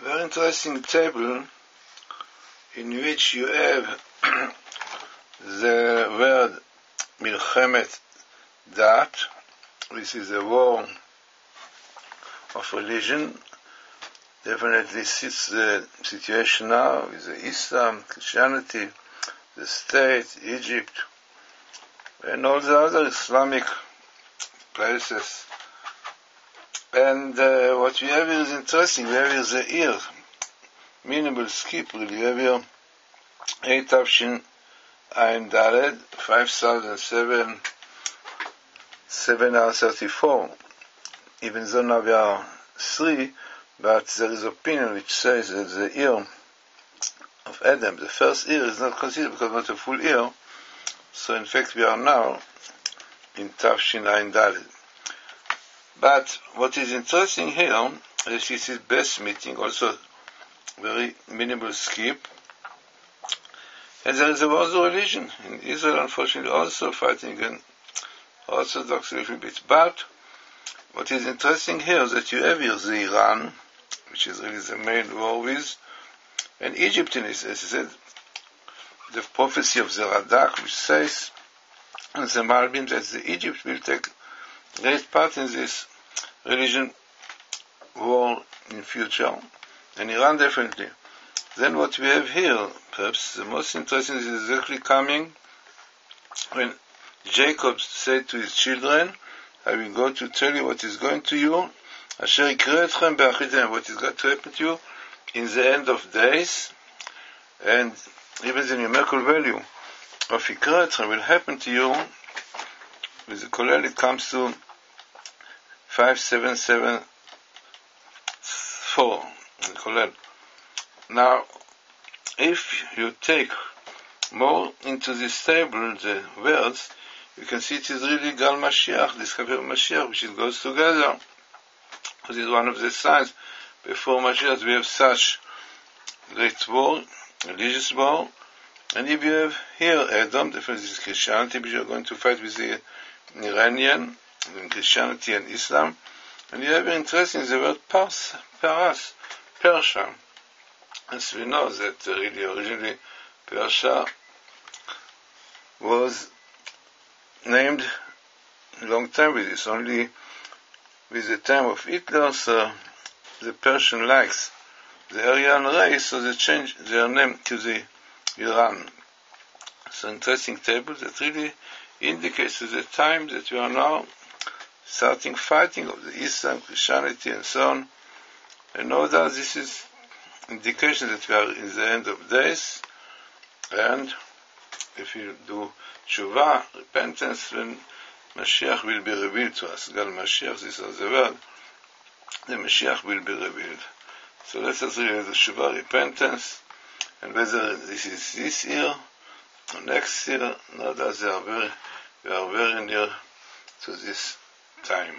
very interesting table in which you have the word milchemet dat, which is a war of religion. Definitely sits the situation now with the Islam, Christianity, the state, Egypt, and all the other Islamic places and uh, what we have here is interesting. We have here the ear, minimal skip. We have here 8 option Ein Dalet, 5007, 7 hours 34. Even though now we are 3, but there is opinion which says that the ear of Adam, the first ear, is not considered because not a full ear. So in fact we are now in Tav Shin Ein Dalet. But what is interesting here is this is best meeting, also very minimal skip. And there is a war religion in Israel, unfortunately, also fighting an Orthodox a little bit. But what is interesting here is that you have here the Iran, which is really the main war with, and Egypt in this, as I said, the prophecy of the Radak, which says, and the Malbim, that the Egypt will take great part in this religion war in future, and Iran definitely. Then what we have here, perhaps the most interesting is exactly coming when Jacob said to his children, I will go to tell you what is going to you, what is going to happen to you in the end of days, and even the numerical value of Ikretchem will happen to you. With the Kolel it comes to 5774 Now, if you take more into this table the words, you can see it is really Gal Mashiach, discover Mashiach, which it goes together. This is one of the signs. Before Mashiach, we have such great war, religious war, and if you have here Adam, definitely this is Christianity, but you're going to fight with the Iranian, in Christianity and Islam. And you have an interesting the word Pars, Paras, Persia. As we know that uh, really originally Persia was named long time with this, only with the time of Hitler, so the Persian likes the Aryan race, so they changed their name to the Iran. It's an interesting table that really indicates the time that we are now starting fighting of the Islam, Christianity, and so on. And no doubt this is indication that we are in the end of days, and if you do tshuva, repentance, then Mashiach will be revealed to us. Gal Mashiach, this is the word, the Mashiach will be revealed. So let us read the tshuva, repentance, and whether this is this year or next year, no doubt they are very, we are very near to this time.